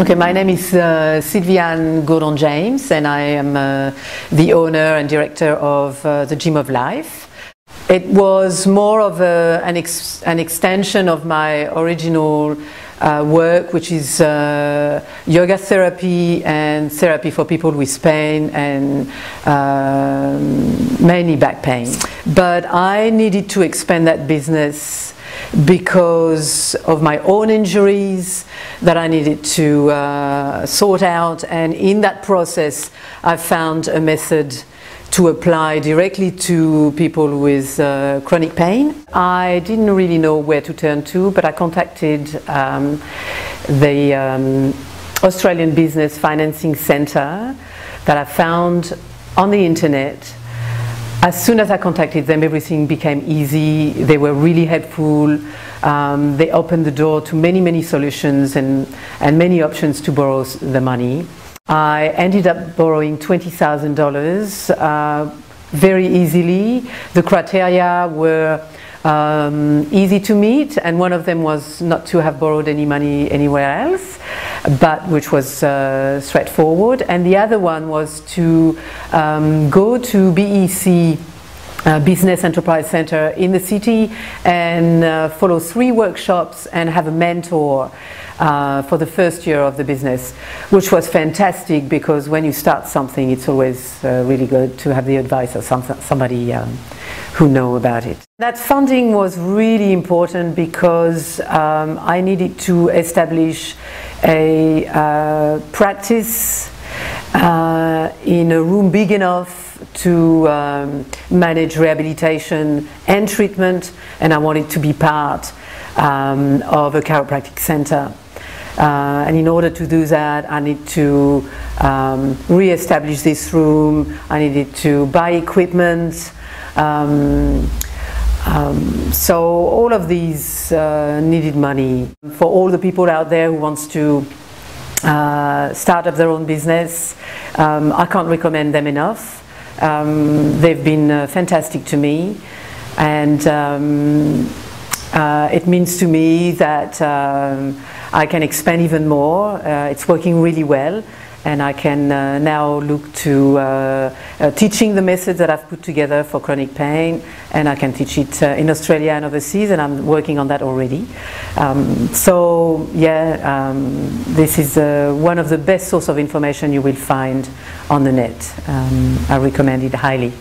Okay, my name is uh, Sylviane Gordon James, and I am uh, the owner and director of uh, the Gym of Life. It was more of a, an, ex an, extension of my original uh, work, which is uh, yoga therapy and therapy for people with pain and um, mainly back pain. But I needed to expand that business because of my own injuries that I needed to uh, sort out and in that process I found a method to apply directly to people with uh, chronic pain. I didn't really know where to turn to but I contacted um, the um, Australian Business Financing Centre that I found on the internet as soon as I contacted them, everything became easy. They were really helpful. Um, they opened the door to many, many solutions and, and many options to borrow the money. I ended up borrowing $20,000 uh, very easily. The criteria were um, easy to meet, and one of them was not to have borrowed any money anywhere else, but which was uh, straightforward. And the other one was to um, go to BEC. Uh, Business Enterprise Center in the city and uh, follow three workshops and have a mentor uh, for the first year of the business, which was fantastic because when you start something, it's always uh, really good to have the advice of some, somebody um, who know about it. That funding was really important because um, I needed to establish a uh, practice uh, in a room big enough to um, manage rehabilitation and treatment and I wanted to be part um, of a chiropractic center. Uh, and in order to do that, I need to um, re-establish this room. I needed to buy equipment. Um, um, so all of these uh, needed money. For all the people out there who wants to uh, start up their own business, um, I can't recommend them enough. Um, they've been uh, fantastic to me, and um, uh, it means to me that um, I can expand even more. Uh, it's working really well and I can uh, now look to uh, uh, teaching the methods that I've put together for chronic pain and I can teach it uh, in Australia and overseas and I'm working on that already. Um, so yeah, um, this is uh, one of the best source of information you will find on the net. Um, I recommend it highly.